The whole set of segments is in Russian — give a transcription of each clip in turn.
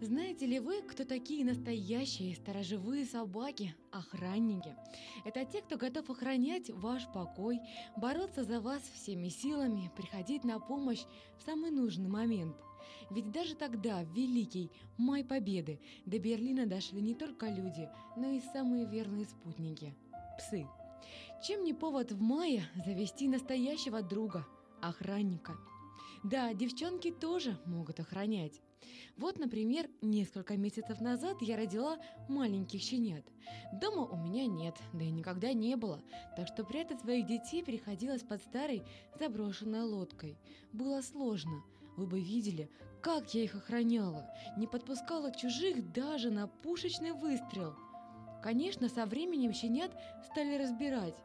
Знаете ли вы, кто такие настоящие сторожевые собаки, охранники? Это те, кто готов охранять ваш покой, бороться за вас всеми силами, приходить на помощь в самый нужный момент. Ведь даже тогда, в Великий Май Победы, до Берлина дошли не только люди, но и самые верные спутники – псы. Чем не повод в мае завести настоящего друга, охранника? Да, девчонки тоже могут охранять. Вот, например, несколько месяцев назад я родила маленьких щенят. Дома у меня нет, да и никогда не было, так что прятать своих детей приходилось под старой заброшенной лодкой. Было сложно. Вы бы видели, как я их охраняла. Не подпускала чужих даже на пушечный выстрел. Конечно, со временем щенят стали разбирать,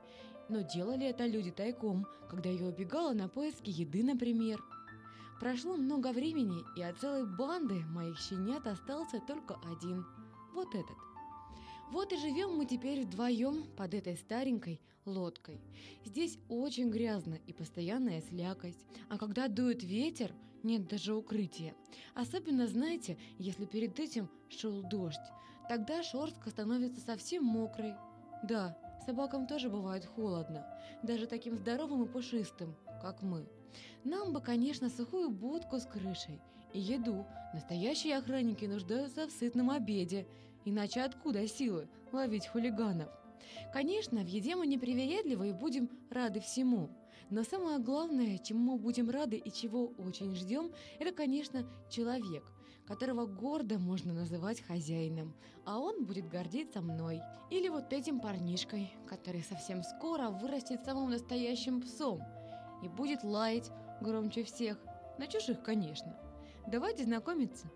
но делали это люди тайком, когда я убегала на поиски еды, например. Прошло много времени, и от целой банды моих щенят остался только один. Вот этот. Вот и живем мы теперь вдвоем под этой старенькой лодкой. Здесь очень грязно и постоянная слякость. А когда дует ветер, нет даже укрытия. Особенно, знаете, если перед этим шел дождь. Тогда шорстка становится совсем мокрой. Да, собакам тоже бывает холодно. Даже таким здоровым и пушистым, как мы. Нам бы, конечно, сухую будку с крышей и еду. Настоящие охранники нуждаются в сытном обеде. Иначе откуда силы ловить хулиганов? Конечно, в еде мы непривередливы и будем рады всему. Но самое главное, чему мы будем рады и чего очень ждем, это, конечно, человек, которого гордо можно называть хозяином, а он будет гордиться мной. Или вот этим парнишкой, который совсем скоро вырастет самым настоящим псом – и будет лаять громче всех. На чужих, конечно. Давайте знакомиться.